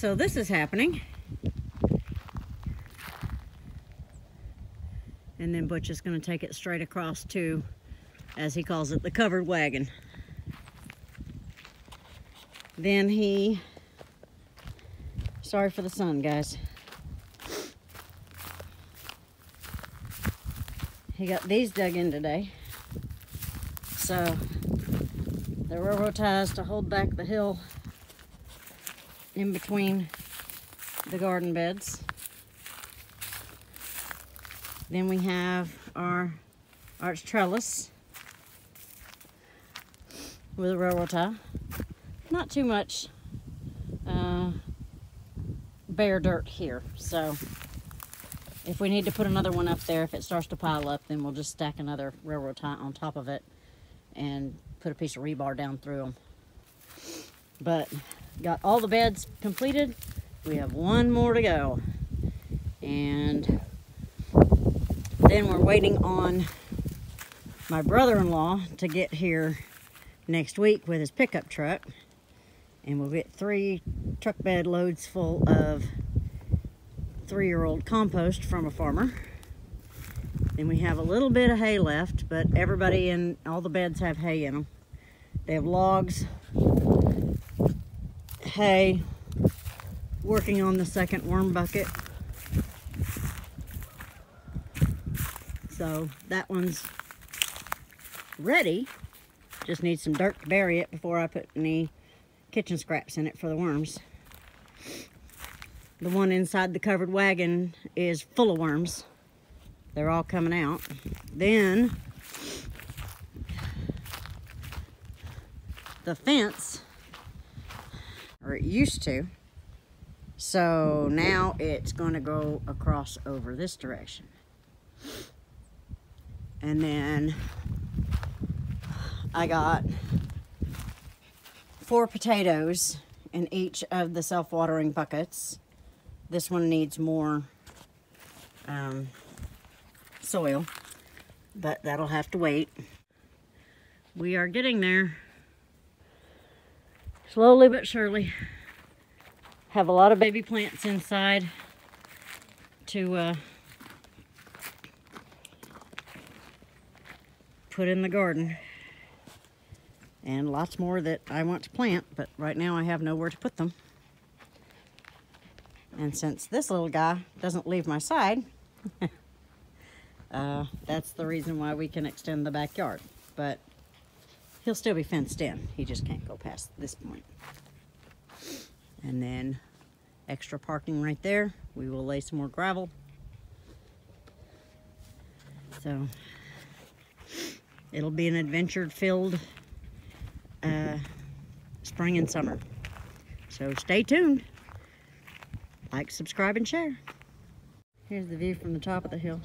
So this is happening. And then Butch is going to take it straight across to, as he calls it, the covered wagon. Then he, sorry for the sun, guys. He got these dug in today. So the railroad ties to hold back the hill in between the garden beds. Then we have our arch trellis with a railroad tie. Not too much uh, bare dirt here, so if we need to put another one up there, if it starts to pile up, then we'll just stack another railroad tie on top of it and put a piece of rebar down through them. But got all the beds completed. We have one more to go. And then we're waiting on my brother-in-law to get here next week with his pickup truck. And we'll get three truck bed loads full of three-year-old compost from a farmer. Then we have a little bit of hay left, but everybody in all the beds have hay in them. They have logs, hay, working on the second worm bucket. So that one's ready. Just need some dirt to bury it before I put any kitchen scraps in it for the worms. The one inside the covered wagon is full of worms. They're all coming out. Then the fence, or it used to, so now it's going to go across over this direction. And then I got four potatoes in each of the self-watering buckets. This one needs more um, soil, but that'll have to wait. We are getting there. Slowly but surely. Have a lot of baby plants inside to uh, put in the garden. And lots more that I want to plant, but right now I have nowhere to put them. And since this little guy doesn't leave my side, uh, that's the reason why we can extend the backyard. But he'll still be fenced in. He just can't go past this point. And then extra parking right there. We will lay some more gravel. So it'll be an adventure-filled uh, spring and summer. So stay tuned. Like, subscribe, and share. Here's the view from the top of the hill.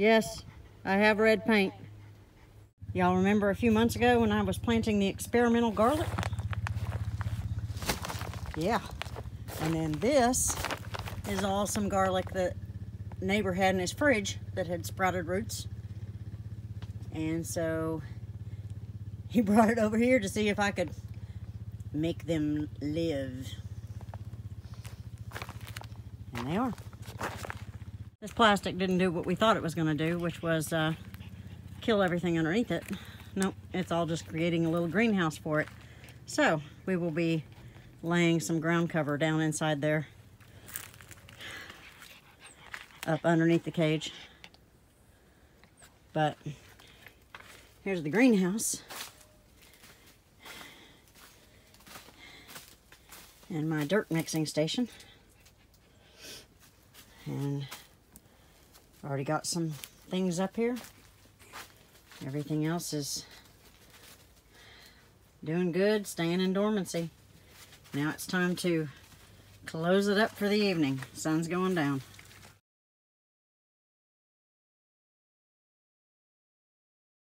Yes, I have red paint. Y'all remember a few months ago when I was planting the experimental garlic? Yeah. And then this is all some garlic that neighbor had in his fridge that had sprouted roots. And so he brought it over here to see if I could make them live. And they are. This plastic didn't do what we thought it was going to do, which was uh, kill everything underneath it. Nope, it's all just creating a little greenhouse for it. So, we will be laying some ground cover down inside there. Up underneath the cage. But, here's the greenhouse. and my dirt mixing station. And already got some things up here. Everything else is doing good, staying in dormancy. Now it's time to close it up for the evening. Sun's going down.